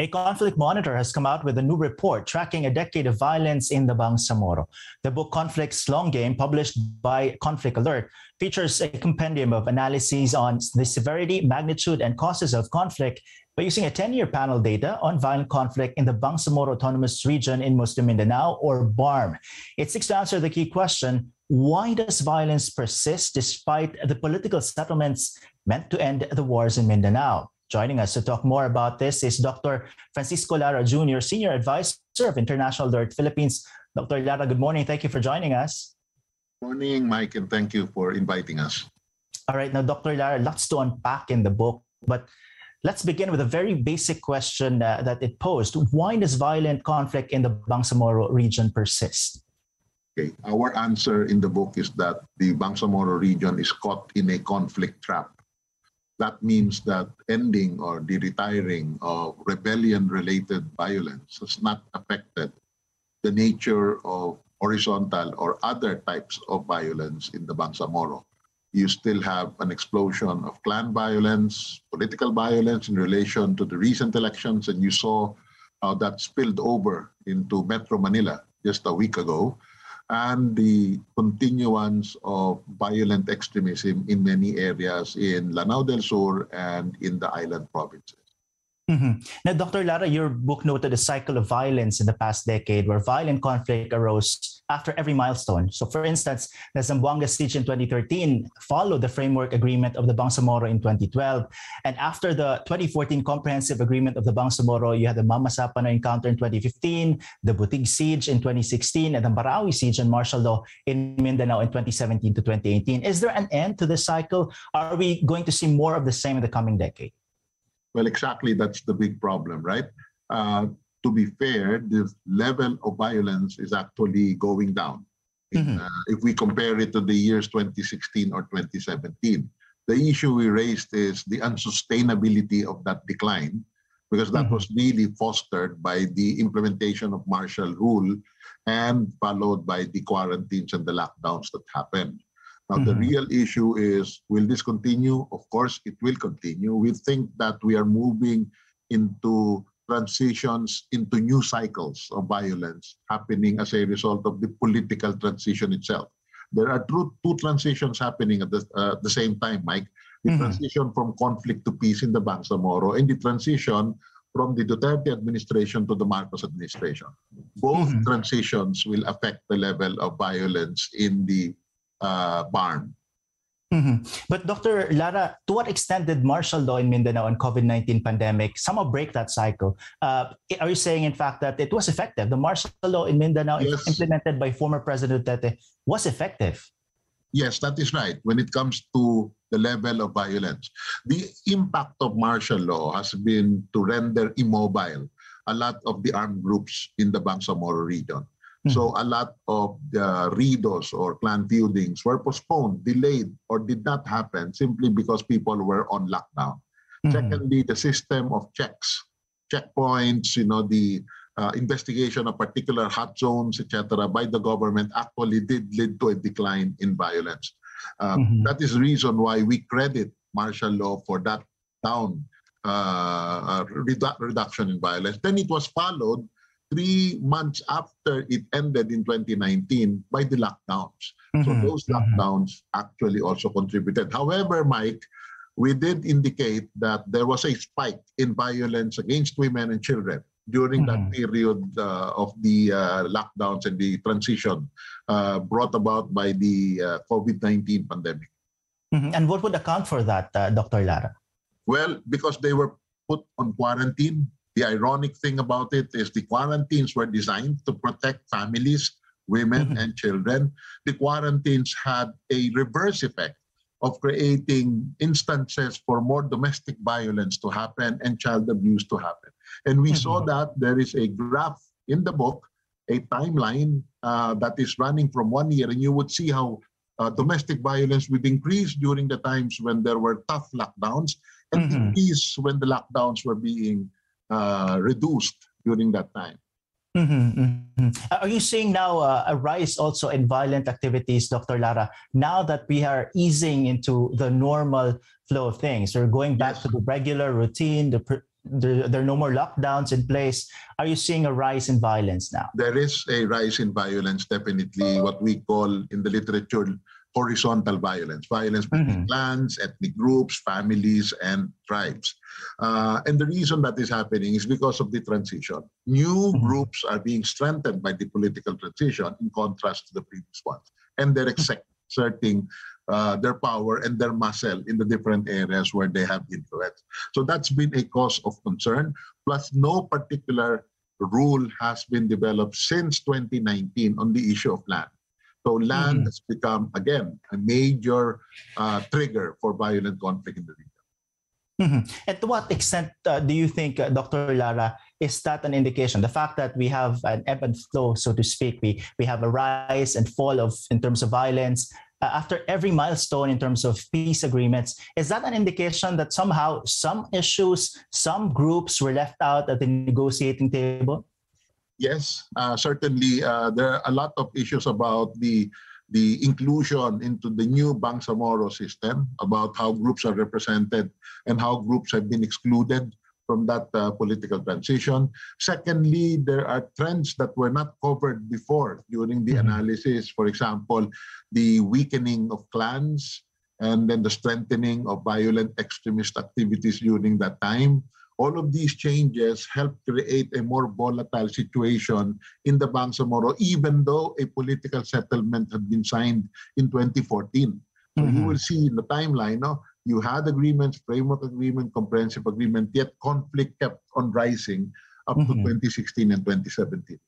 A conflict monitor has come out with a new report tracking a decade of violence in the Bangsamoro. The book Conflict's Long Game, published by Conflict Alert, features a compendium of analyses on the severity, magnitude, and causes of conflict by using a 10 year panel data on violent conflict in the Bangsamoro Autonomous Region in Muslim Mindanao, or BARM. It seeks to answer the key question why does violence persist despite the political settlements meant to end the wars in Mindanao? Joining us to talk more about this is Dr. Francisco Lara Jr., Senior Advisor of International Alert Philippines. Dr. Lara, good morning. Thank you for joining us. Morning, Mike, and thank you for inviting us. All right, now, Dr. Lara, lots to unpack in the book, but let's begin with a very basic question uh, that it posed. Why does violent conflict in the Bangsamoro region persist? Okay, our answer in the book is that the Bangsamoro region is caught in a conflict trap that means that ending or the retiring of rebellion-related violence has not affected the nature of horizontal or other types of violence in the Bangsamoro. You still have an explosion of clan violence, political violence in relation to the recent elections, and you saw how that spilled over into Metro Manila just a week ago and the continuance of violent extremism in many areas in Lanao del Sur and in the island provinces. Mm-hmm. Now, Dr. Lara, your book noted a cycle of violence in the past decade where violent conflict arose after every milestone. So, for instance, the Zamboanga siege in 2013 followed the framework agreement of the Bangsamoro in 2012. And after the 2014 comprehensive agreement of the Bangsamoro, you had the Mamasapano encounter in 2015, the Butig siege in 2016, and the Marawi siege and martial law in Mindanao in 2017 to 2018. Is there an end to this cycle? Are we going to see more of the same in the coming decade? Well, exactly. That's the big problem, right? Uh, to be fair, the level of violence is actually going down. Mm-hmm. Uh, if we compare it to the years 2016 or 2017, the issue we raised is the unsustainability of that decline because that mm-hmm. was really fostered by the implementation of martial rule and followed by the quarantines and the lockdowns that happened. Now, mm-hmm. the real issue is will this continue? Of course, it will continue. We think that we are moving into transitions into new cycles of violence happening as a result of the political transition itself. There are two, two transitions happening at the, uh, the same time, Mike. The mm-hmm. transition from conflict to peace in the Bangsamoro and the transition from the Duterte administration to the Marcos administration. Both mm-hmm. transitions will affect the level of violence in the uh, BARM. Mm-hmm. But Dr. Lara, to what extent did martial law in Mindanao and COVID-19 pandemic somehow break that cycle? Uh, are you saying, in fact, that it was effective? The martial law in Mindanao, yes. implemented by former President Duterte, was effective. Yes, that is right. When it comes to the level of violence, the impact of martial law has been to render immobile a lot of the armed groups in the Bangsamoro region. Mm-hmm. So a lot of the ridos or clan feudings were postponed, delayed, or did not happen simply because people were on lockdown. Mm-hmm. Secondly, the system of checks, checkpoints, you know, the uh, investigation of particular hot zones, etc., by the government actually did lead to a decline in violence. Uh, mm-hmm. That is the reason why we credit martial law for that down uh, uh redu- reduction in violence. Then it was followed three months after it ended in 2019 by the lockdowns. Mm-hmm. So those mm-hmm. lockdowns actually also contributed. However, Mike, we did indicate that there was a spike in violence against women and children during mm-hmm. that period uh, of the uh, lockdowns and the transition uh, brought about by the uh, COVID-19 pandemic. Mm-hmm. And what would account for that, uh, Dr. Lara? Well, because they were put on quarantine the ironic thing about it is the quarantines were designed to protect families, women, mm-hmm. and children. The quarantines had a reverse effect of creating instances for more domestic violence to happen and child abuse to happen. And we mm-hmm. saw that there is a graph in the book, a timeline uh, that is running from one year, and you would see how uh, domestic violence would increase during the times when there were tough lockdowns and mm-hmm. decrease when the lockdowns were being uh, reduced during that time. Mm-hmm, mm-hmm. Are you seeing now uh, a rise also in violent activities, Dr. Lara, now that we are easing into the normal flow of things? We're going back yes. to the regular routine, the there, there are no more lockdowns in place. Are you seeing a rise in violence now? There is a rise in violence, definitely what we call in the literature horizontal violence, violence between mm-hmm. clans, ethnic groups, families, and tribes. Uh, and the reason that is happening is because of the transition. New mm-hmm. groups are being strengthened by the political transition in contrast to the previous ones. And they're exerting uh, their power and their muscle in the different areas where they have influence. So that's been a cause of concern. Plus, no particular rule has been developed since 2019 on the issue of land. So land mm-hmm. has become, again, a major uh, trigger for violent conflict in the region. Mm-hmm. And to what extent uh, do you think, uh, Dr. Lara, is that an indication? The fact that we have an ebb and flow, so to speak, we, we have a rise and fall of in terms of violence uh, after every milestone in terms of peace agreements, is that an indication that somehow some issues, some groups were left out at the negotiating table? Yes, uh, certainly uh, there are a lot of issues about the the inclusion into the new Bangsamoro system, about how groups are represented and how groups have been excluded from that uh, political transition. Secondly, there are trends that were not covered before during the mm-hmm. analysis. For example, the weakening of clans and then the strengthening of violent extremist activities during that time. All of these changes help create a more volatile situation in the Bangsamoro, even though a political settlement had been signed in 2014. So mm-hmm. you will see in the timeline, no, you had agreements, framework agreement, comprehensive agreement, yet conflict kept on rising up mm-hmm. to 2016 and 2017.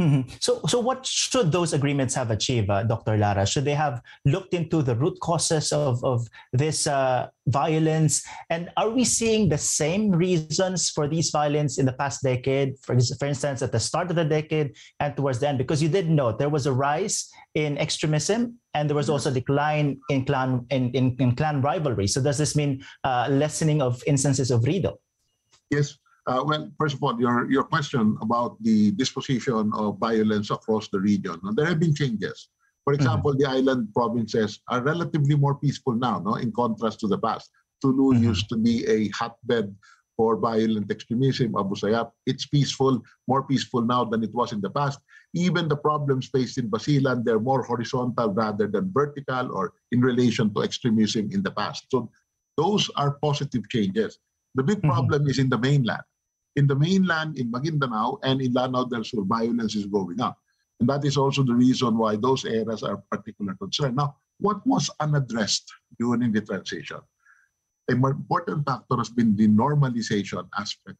Mm-hmm. So, so what should those agreements have achieved, uh, Dr. Lara? Should they have looked into the root causes of, of this uh, violence? And are we seeing the same reasons for these violence in the past decade? For, for instance, at the start of the decade and towards the end, because you did note there was a rise in extremism and there was also a decline in clan in, in, in clan rivalry. So does this mean uh, lessening of instances of RIDO? Yes, uh, well, first of all, your, your question about the disposition of violence across the region. There have been changes. For mm-hmm. example, mm-hmm. the island provinces are relatively more peaceful now, no? in contrast to the past. Sulu mm-hmm. used to be a hotbed for violent extremism, Abu Sayyaf. It's peaceful, more peaceful now than it was in the past. Even the problems faced in Basilan, they're more horizontal rather than vertical or in relation to extremism in the past. So those are positive changes. The big mm-hmm. problem mm-hmm. is in the mainland in the mainland, in Maguindanao, and in Lanao del Sur, violence is going up. And that is also the reason why those areas are particular concern. Now, what was unaddressed during the transition? A more important factor has been the normalization aspect.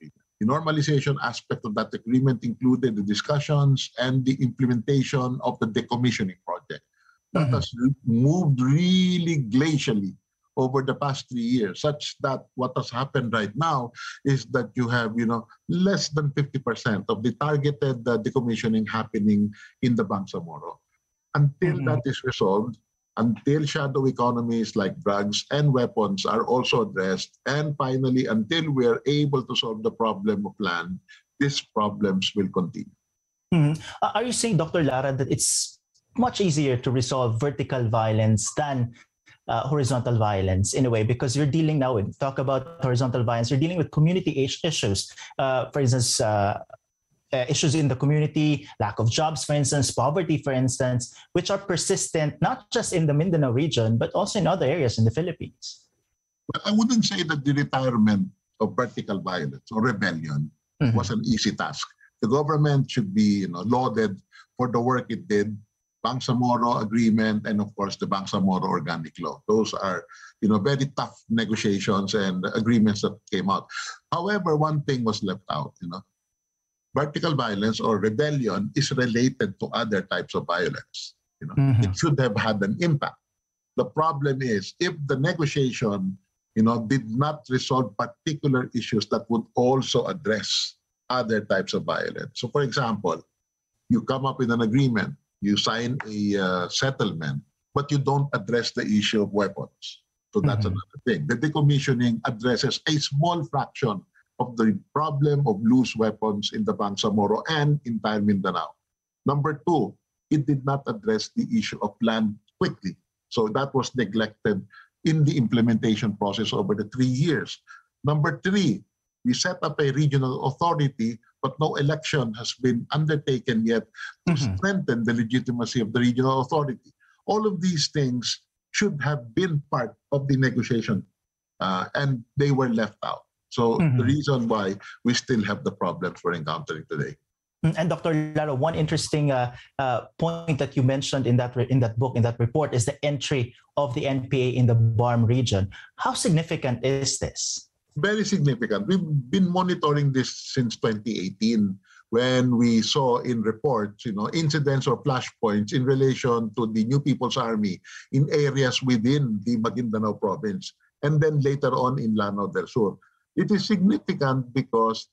The normalization aspect of that agreement included the discussions and the implementation of the decommissioning project. That mm-hmm. has moved really glacially over the past three years, such that what has happened right now is that you have, you know, less than 50% of the targeted uh, decommissioning happening in the Bangsamoro. Until mm-hmm. that is resolved, until shadow economies like drugs and weapons are also addressed, and finally, until we are able to solve the problem of land, these problems will continue. Mm-hmm. Are you saying, Dr. Lara, that it's much easier to resolve vertical violence than uh, horizontal violence in a way because you're dealing now with talk about horizontal violence you're dealing with community issues. Uh, for instance uh, uh, issues in the community lack of jobs for instance poverty for instance which are persistent not just in the mindanao region but also in other areas in the philippines. Well, i wouldn't say that the retirement of vertical violence or rebellion mm-hmm. was an easy task. The government should be you know, lauded for the work it did Bangsamoro Agreement, and of course the Bangsamoro Organic Law. Those are, you know, very tough negotiations and agreements that came out. However, one thing was left out, you know, vertical violence or rebellion is related to other types of violence. You know, mm-hmm. it should have had an impact. The problem is if the negotiation, you know, did not resolve particular issues that would also address other types of violence. So, for example, you come up with an agreement you sign a uh, settlement, but you don't address the issue of weapons. So that's mm-hmm. another thing. The decommissioning addresses a small fraction of the problem of loose weapons in the Bangsamoro and in entire Mindanao. Number two, it did not address the issue of land quickly. So that was neglected in the implementation process over the three years. Number three, We set up a regional authority, but no election has been undertaken yet to mm-hmm. strengthen the legitimacy of the regional authority. All of these things should have been part of the negotiation, uh, and they were left out. So mm-hmm. the reason why we still have the problems we're encountering today. Mm, and Dr. Lara, one interesting uh, uh, point that you mentioned in that re- in that book in that report is the entry of the NPA in the BARM region. How significant is this? Very significant. We've been monitoring this since 2018 when we saw in reports, you know, incidents or flashpoints in relation to the New People's Army in areas within the Maguindanao province, and then later on in Lanao del Sur. It is significant because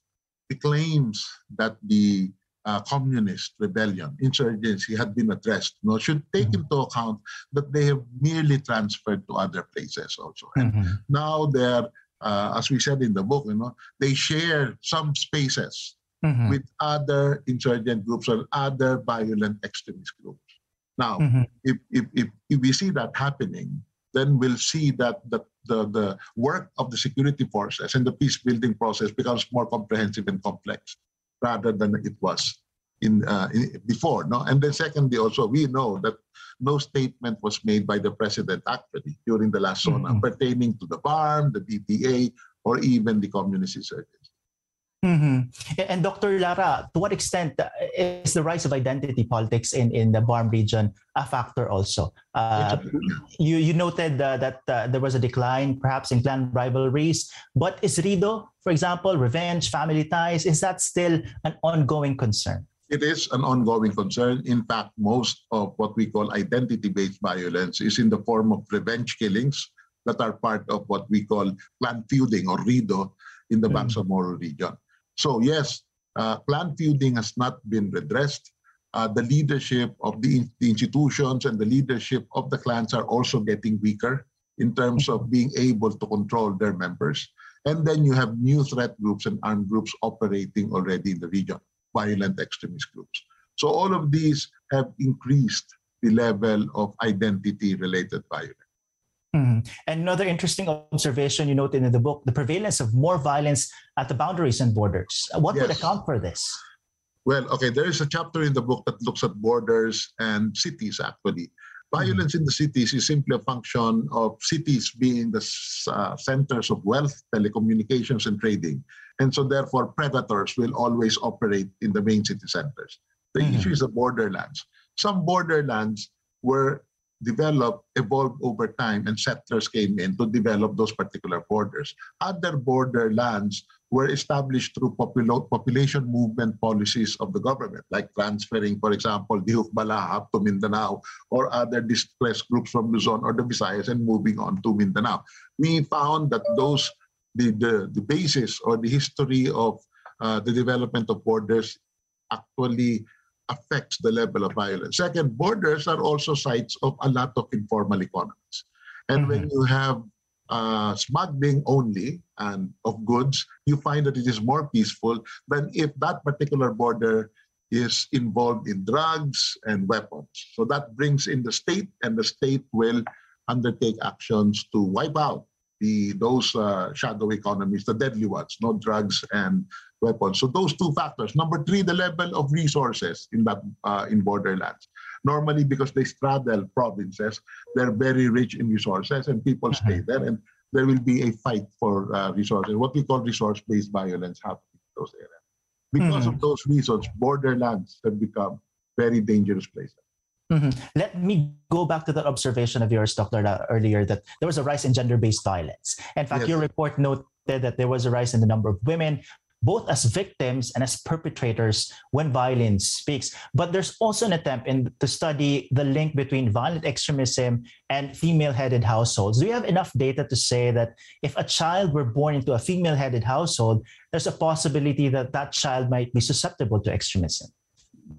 the claims that the uh, communist rebellion, insurgency had been addressed, you know, should take mm-hmm. into account that they have merely transferred to other places also. And mm-hmm. now they're, uh, as we said in the book, you know, they share some spaces mm-hmm. with other insurgent groups or other violent extremist groups. Now, mm-hmm. if, if, if, if we see that happening, then we'll see that the, the, the work of the security forces and the peace building process becomes more comprehensive and complex rather than it was in, uh, in, before. No? And then secondly, also, we know that no statement was made by the president actually during the last SONA mm-hmm. pertaining to the BARM, the DPA, or even the communist insurgency. Mm-hmm. And Dr. Lara, to what extent uh, is the rise of identity politics in, in the BARM region a factor also? Uh, you, you noted uh, that uh, there was a decline perhaps in clan rivalries, but is RIDO, for example, revenge, family ties, is that still an ongoing concern? It is an ongoing concern. In fact, most of what we call identity-based violence is in the form of revenge killings that are part of what we call clan feuding or RIDO in the mm. Bangsamoro region. So yes, uh, clan feuding has not been redressed. Uh, the leadership of the, the, institutions and the leadership of the clans are also getting weaker in terms of being able to control their members. And then you have new threat groups and armed groups operating already in the region, violent extremist groups. So all of these have increased the level of identity-related violence. Mm-hmm. And another interesting observation you noted in the book the prevalence of more violence at the boundaries and borders. What yes. would account for this? Well, okay, there is a chapter in the book that looks at borders and cities actually. Violence mm-hmm. in the cities is simply a function of cities being the uh, centers of wealth, telecommunications, and trading. And so, therefore, predators will always operate in the main city centers. The mm-hmm. issue is the borderlands. Some borderlands were developed, evolved over time, and settlers came in to develop those particular borders. Other borderlands were established through popul- population movement policies of the government, like transferring, for example, the Hukbalahap to Mindanao or other displaced groups from Luzon or the Visayas and moving on to Mindanao. We found that those, the, the, the basis or the history of uh, the development of borders actually affects the level of violence. Second, borders are also sites of a lot of informal economies. And mm-hmm. when you have uh, smuggling only and of goods, you find that it is more peaceful than if that particular border is involved in drugs and weapons. So that brings in the state, and the state will undertake actions to wipe out the those uh, shadow economies, the deadly ones, no drugs and weapons. So those two factors. Number three, the level of resources in that uh, in borderlands. Normally, because they straddle provinces, they're very rich in resources, and people mm-hmm. stay there, and there will be a fight for uh, resources. What we call resource-based violence happening in those areas. Because mm-hmm. of those reasons, borderlands have become very dangerous places. Mm-hmm. Let me go back to that observation of yours, Dr. La, earlier, that there was a rise in gender based violence. In fact, yes. your report noted that there was a rise in the number of women both as victims and as perpetrators when violence speaks. But there's also an attempt in, to study the link between violent extremism and female-headed households. Do you have enough data to say that if a child were born into a female-headed household, there's a possibility that that child might be susceptible to extremism?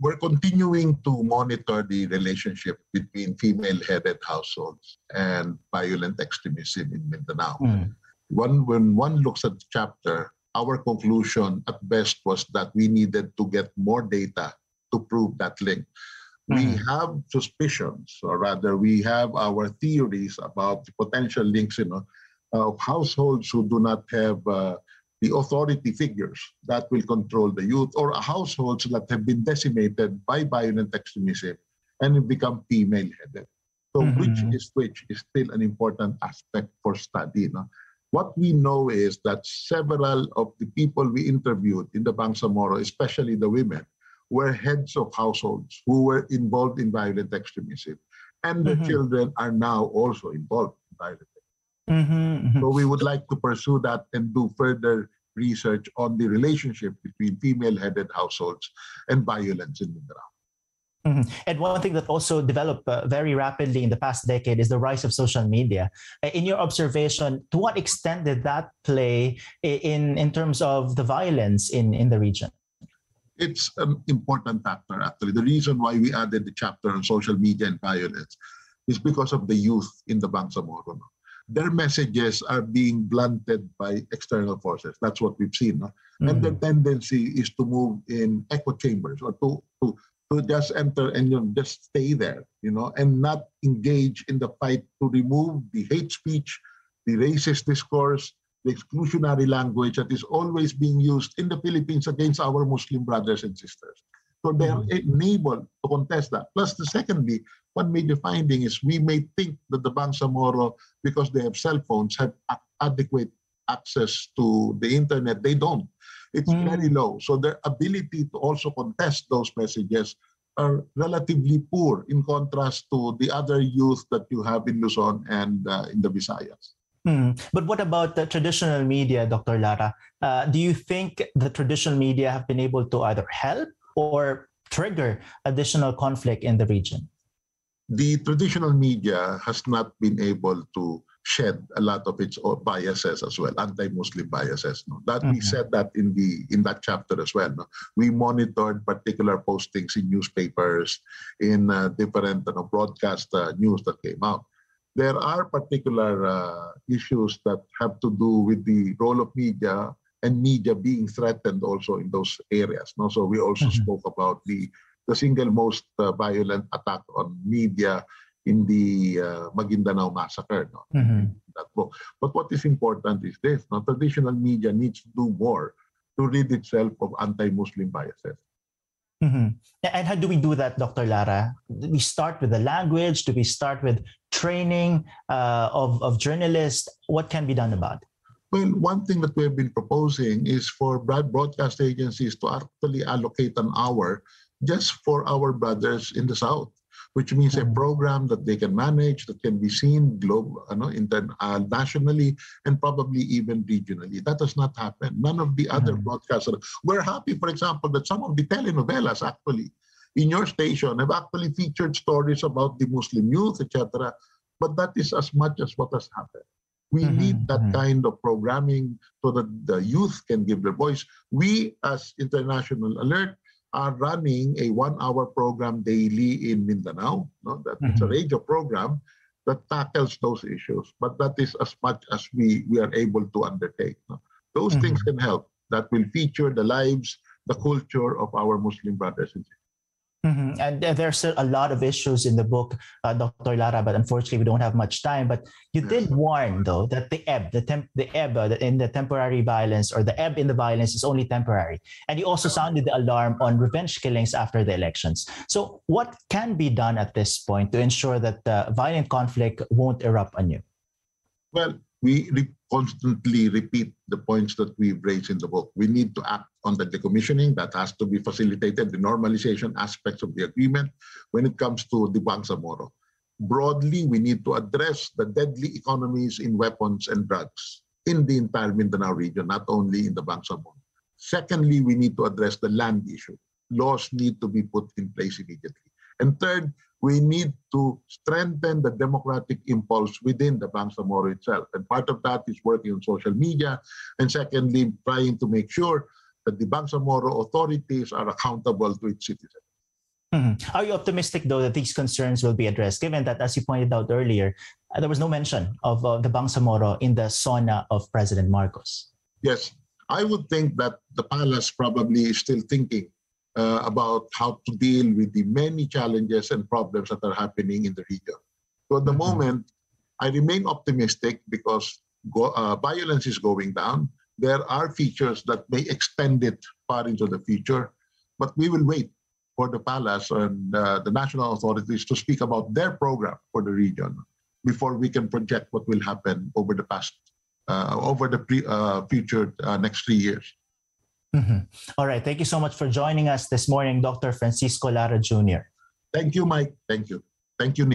We're continuing to monitor the relationship between female-headed households and violent extremism in Mindanao. Mm. One, when one looks at the chapter, our conclusion at best was that we needed to get more data to prove that link. Mm-hmm. We have suspicions, or rather, we have our theories about the potential links, you know, of households who do not have uh, the authority figures that will control the youth or households that have been decimated by violent extremism and become female-headed. So mm-hmm. which is which is still an important aspect for study. No? What we know is that several of the people we interviewed in the Bangsamoro, especially the women, were heads of households who were involved in violent extremism. And the mm-hmm. children are now also involved in violent Mm-hmm, mm-hmm. So we would like to pursue that and do further research on the relationship between female-headed households and violence in Mindanao. Mm-hmm. And one thing that also developed uh, very rapidly in the past decade is the rise of social media. Uh, in your observation, to what extent did that play in, in terms of the violence in, in the region? It's an important factor, actually. The reason why we added the chapter on social media and violence is because of the youth in the Bangsamoro their messages are being blunted by external forces. That's what we've seen. No? Mm-hmm. And their tendency is to move in echo chambers or to, to, to just enter and you know, just stay there, you know, and not engage in the fight to remove the hate speech, the racist discourse, the exclusionary language that is always being used in the Philippines against our Muslim brothers and sisters. So they're mm-hmm. enabled to contest that. Plus, the secondly, one major finding is we may think that the Bangsamoro, because they have cell phones, have adequate access to the internet. They don't. It's mm. very low. So their ability to also contest those messages are relatively poor in contrast to the other youth that you have in Luzon and uh, in the Visayas. Mm. But what about the traditional media, Dr. Lara? Uh, do you think the traditional media have been able to either help or trigger additional conflict in the region? the traditional media has not been able to shed a lot of its biases as well, anti-Muslim biases. No? That mm-hmm. we said that in the in that chapter as well. No? We monitored particular postings in newspapers, in uh, different uh, broadcast uh, news that came out. There are particular uh, issues that have to do with the role of media and media being threatened also in those areas. No? So we also mm-hmm. spoke about the the single most uh, violent attack on media in the uh, Maguindanao massacre. No? Mm-hmm. That book. But what is important is this: no? traditional media needs to do more to rid itself of anti-Muslim biases. Mm-hmm. And how do we do that, Dr. Lara? Do we start with the language? Do we start with training uh, of, of journalists? What can be done about it? Well, one thing that we've been proposing is for broadcast agencies to actually allocate an hour just for our brothers in the South, which means a mm-hmm. program that they can manage, that can be seen global, you know, inter- uh, nationally and probably even regionally. That does not happen. None of the other mm-hmm. broadcasters. We're happy, for example, that some of the telenovelas actually in your station have actually featured stories about the Muslim youth, etc. But that is as much as what has happened. We mm-hmm. need that mm-hmm. kind of programming so that the youth can give their voice. We, as International Alert, are running a one-hour program daily in Mindanao. No? That mm-hmm. It's a radio program that tackles those issues, but that is as much as we, we are able to undertake. No? Those mm-hmm. things can help. That will feature the lives, the culture of our Muslim brothers and sisters. Mm-hmm. And there's a lot of issues in the book, uh, Dr. Lara, but unfortunately we don't have much time. But you did warn, though, that the ebb, the, temp- the ebb uh, in the temporary violence or the ebb in the violence is only temporary. And you also sounded the alarm on revenge killings after the elections. So what can be done at this point to ensure that the violent conflict won't erupt anew? Well, we re- constantly repeat the points that we've raised in the book. We need to act on the decommissioning that has to be facilitated, the normalization aspects of the agreement when it comes to the Bangsamoro. Broadly, we need to address the deadly economies in weapons and drugs in the entire Mindanao region, not only in the Bangsamoro. Secondly, we need to address the land issue. Laws need to be put in place immediately. And third, we need to strengthen the democratic impulse within the Bangsamoro itself. And part of that is working on social media. And secondly, trying to make sure that the Bangsamoro authorities are accountable to its citizens. Mm-hmm. Are you optimistic, though, that these concerns will be addressed, given that, as you pointed out earlier, uh, there was no mention of uh, the Bangsamoro in the SONA of President Marcos? Yes. I would think that the palace probably is still thinking uh, about how to deal with the many challenges and problems that are happening in the region. So at the mm-hmm. moment, I remain optimistic because go, uh, violence is going down there are features that may extend it far into the future, but we will wait for the palace and uh, the national authorities to speak about their program for the region before we can project what will happen over the past, uh, over the pre, uh, future uh, next three years. Mhm. All right. Thank you so much for joining us this morning, Dr. Francisco Lara Jr. Thank you, Mike. Thank you. Thank you.